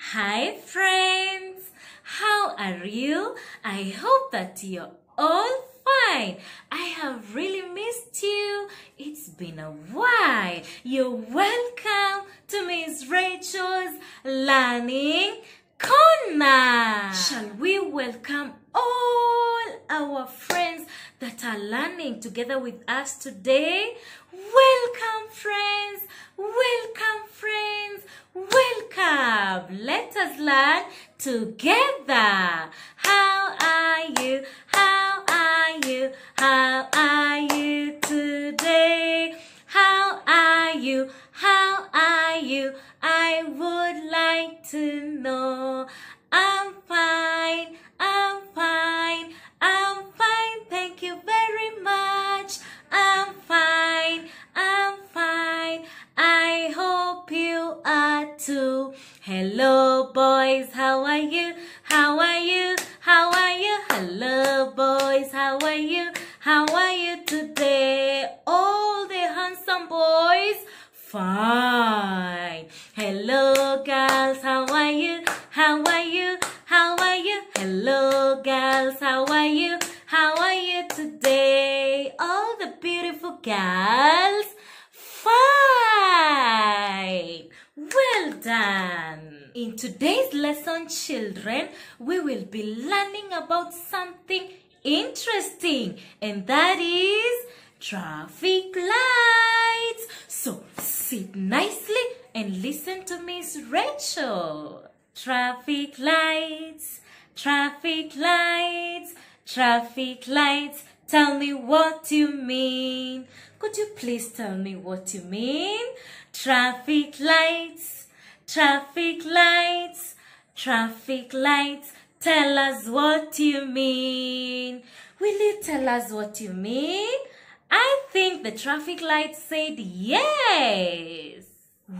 Hi, friends. How are you? I hope that you're all fine. I have really missed you. It's been a while. You're welcome to Miss Rachael's Learning Corner. Shall we welcome all our friends that are learning together with us today? Welcome, friends. Welcome, friends. Welcome. Let us learn together. How are you? How are you? How are you today? How are you? How are you? I would like to know. Fine. Hello, girls. How are you? How are you? How are you? Hello, girls. How are you? How are you today? All the beautiful girls? Fine. Well done. In today's lesson, children, we will be learning about something interesting, and that is traffic lights. So sit nicely and listen to Miss Rachael. Traffic lights, traffic lights, traffic lights. Tell me what you mean. Could you please tell me what you mean? Traffic lights, traffic lights, traffic lights. Tell us what you mean. Will you tell us what you mean? I think the traffic light said yes.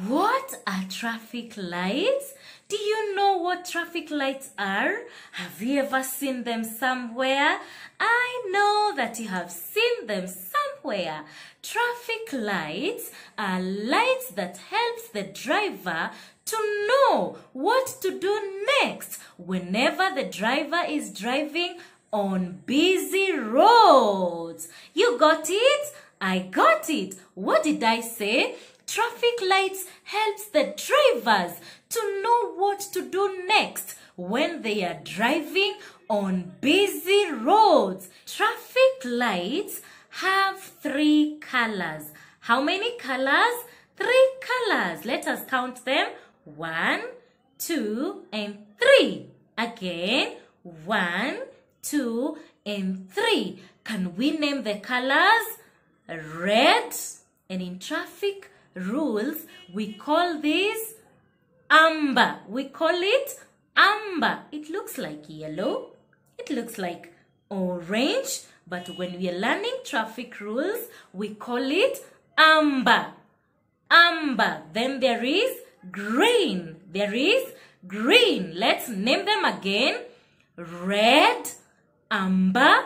What are traffic lights? Do you know what traffic lights are? Have you ever seen them somewhere? I know that you have seen them somewhere. Traffic lights are lights that helps the driver to know what to do next whenever the driver is driving on busy roads. You got it? I got it. What did I say? Traffic lights helps the drivers to know what to do next when they are driving on busy roads. Traffic lights have three colors. How many colors? Three colors. Let us count them. One, two, and three. Again, one, two, and three. Can we name the colors? Red. And in traffic rules, we call this amber. We call it amber. It looks like yellow. It looks like orange. But when we are learning traffic rules, we call it amber. Amber. Then there is green. There is green. Let's name them again. Red, amber,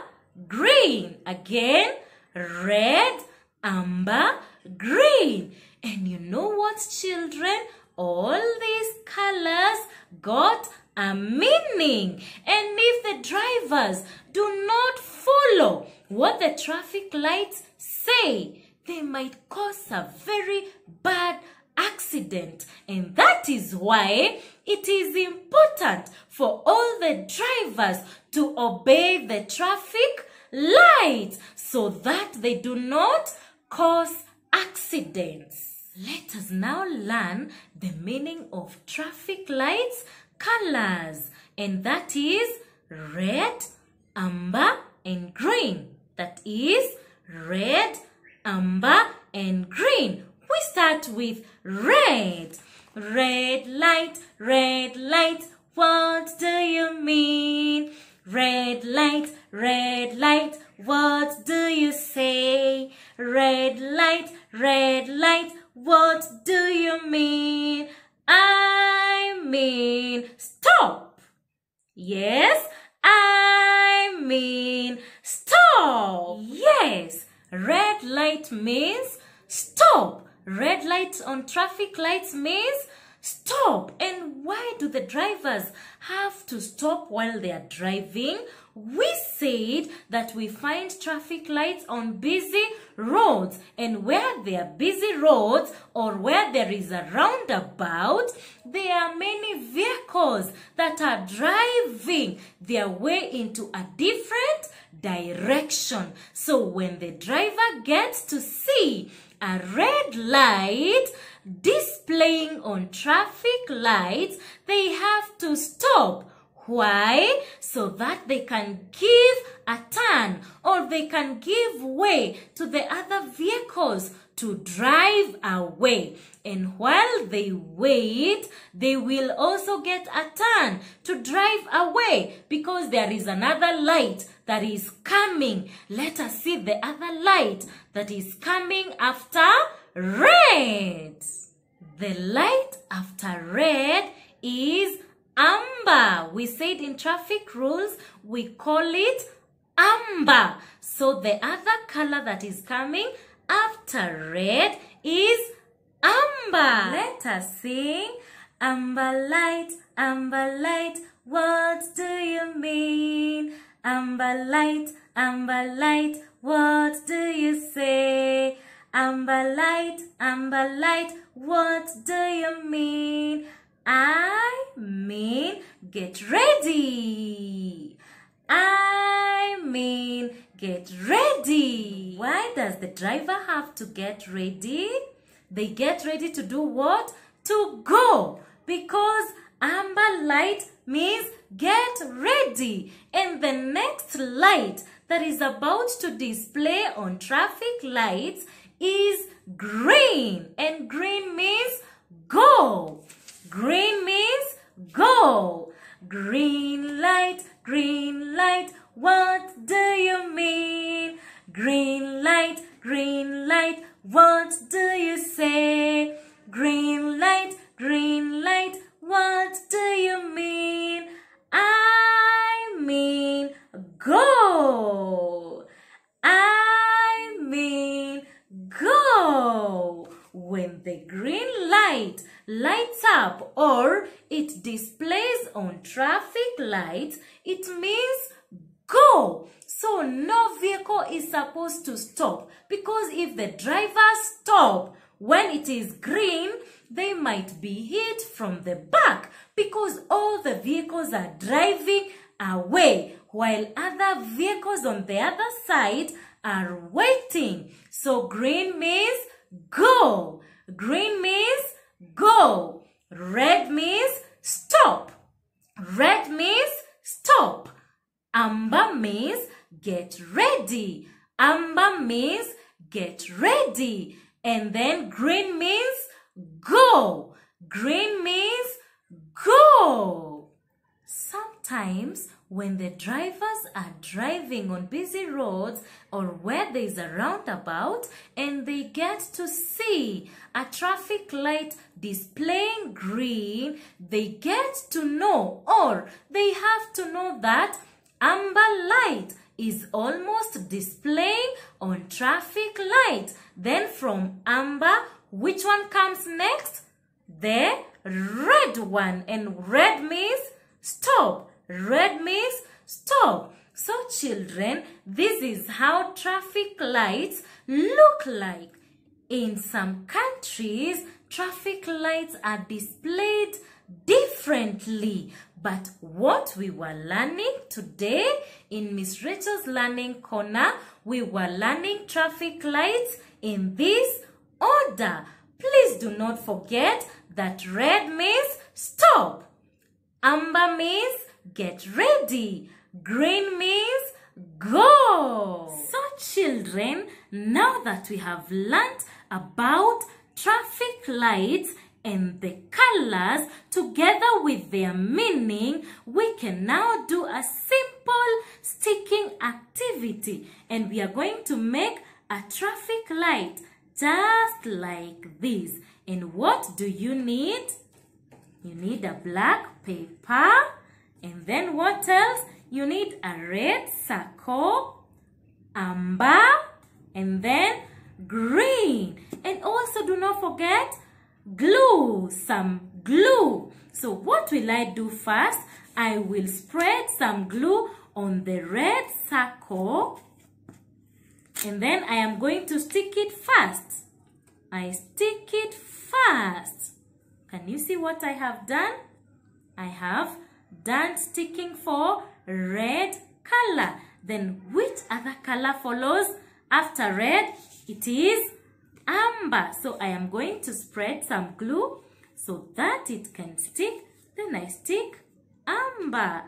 green. Again, red, amber, green. And you know what, children? All these colors got a meaning. And if the drivers do not follow what the traffic lights say, they might cause a very bad accident. And that is why it is important for all the drivers to obey the traffic lights so that they do not cause accidents. Let us now learn the meaning of traffic lights colors and that is red, amber and green. That is red, amber and green. We start with red. Red light, red light, what do you mean? Red light, red light, what do you say? Red light, red light, what do you mean? I mean stop. Yes, I mean stop. Yes, red light means. Red lights on traffic lights means stop. And why do the drivers have to stop while they are driving? We said that we find traffic lights on busy roads and where there are busy roads or where there is a roundabout, there are many vehicles that are driving their way into a different direction. So when the driver gets to see a red light displaying on traffic lights, they have to stop. Why? So that they can give a turn they can give way to the other vehicles to drive away. And while they wait, they will also get a turn to drive away because there is another light that is coming. Let us see the other light that is coming after red. The light after red is amber. We said in traffic rules, we call it amber. So the other color that is coming after red is amber. Let us sing. Amber light, amber light, what do you mean? Amber light, amber light, what do you say? Amber light, amber light, what do you mean? I mean get ready. I mean get ready. Why does the driver have to get ready? They get ready to do what? To go. Because amber light means get ready. And the next light that is about to display on traffic lights is green. And green means go. Green means go. Green light, green light, what do you mean? Green light, green light, what do you say? Lights, it means go. So no vehicle is supposed to stop because if the driver stop when it is green, they might be hit from the back because all the vehicles are driving away while other vehicles on the other side are waiting. So green means go. Green means go. Red means stop. Red means stop. Amber means get ready. Amber means get ready. And then green means go. Green means go. Sometimes when the drivers are driving on busy roads or where there is a roundabout and they get to see a traffic light displaying green, they get to know or they have to know that amber light is almost displaying on traffic light. Then from amber, which one comes next? The red one. And red means stop. Red means stop. So children, this is how traffic lights look like. In some countries, traffic lights are displayed differently. But what we were learning today in Miss Rachael's Learning Corner, we were learning traffic lights in this order. Please do not forget that red means stop. Amber means get ready. Green means go. So children, now that we have learned about traffic lights and the colors together with their meaning, we can now do a simple sticking activity and we are going to make a traffic light just like this. And what do you need? You need a black paper and then what else? You need a red circle, amber, and then green. And also do not forget glue, some glue. So what will I do first? I will spread some glue on the red circle and then I am going to stick it fast. I stick it fast. Can you see what I have done? I have done sticking for red color. Then which other color follows after red? It is amber. So I am going to spread some glue so that it can stick. Then I stick amber.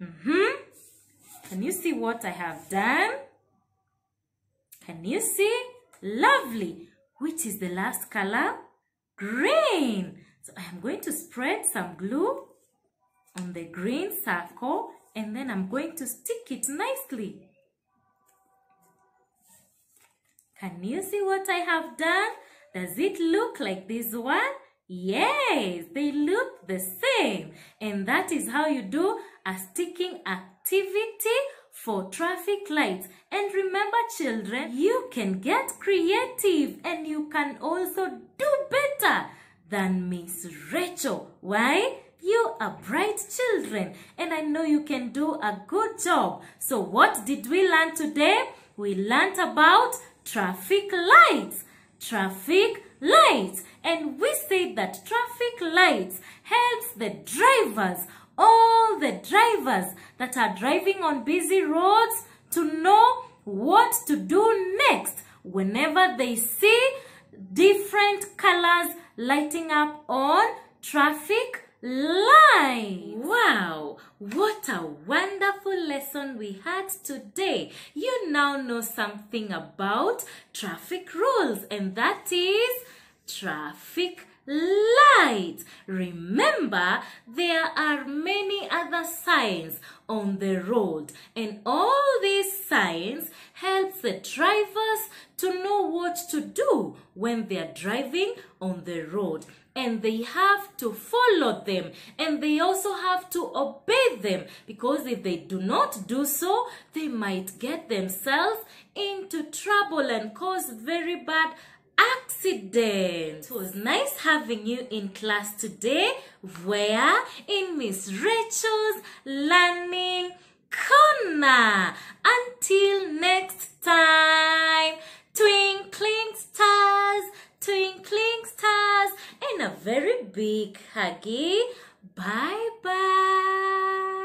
Mm -hmm. Can you see what I have done? Can you see? Lovely. Which is the last color? Green. So I am going to spread some glue on the green circle and then I'm going to stick it nicely. Can you see what I have done? Does it look like this one? Yes, they look the same. And that is how you do a sticking activity for traffic lights. And remember children, you can get creative and you can also do better than Miss Rachael. Why? You are bright children and I know you can do a good job. So what did we learn today? We learned about traffic lights. Traffic lights. And we say that traffic lights helps the drivers, all the drivers that are driving on busy roads to know what to do next whenever they see different colors lighting up on traffic lights. Wow, what a wonderful lesson we had today. You now know something about traffic rules and that is traffic lights. Remember, there are many other signs on the road and all these signs help the drivers to know what to do when they are driving on the road and they have to follow them and they also have to obey them because if they do not do so they might get themselves into trouble and cause very bad accident. It was nice having you in class today where in Miss Rachael's Learning Corner. Until next time, twinkling stars, twinkling stars, and a very big huggy bye-bye.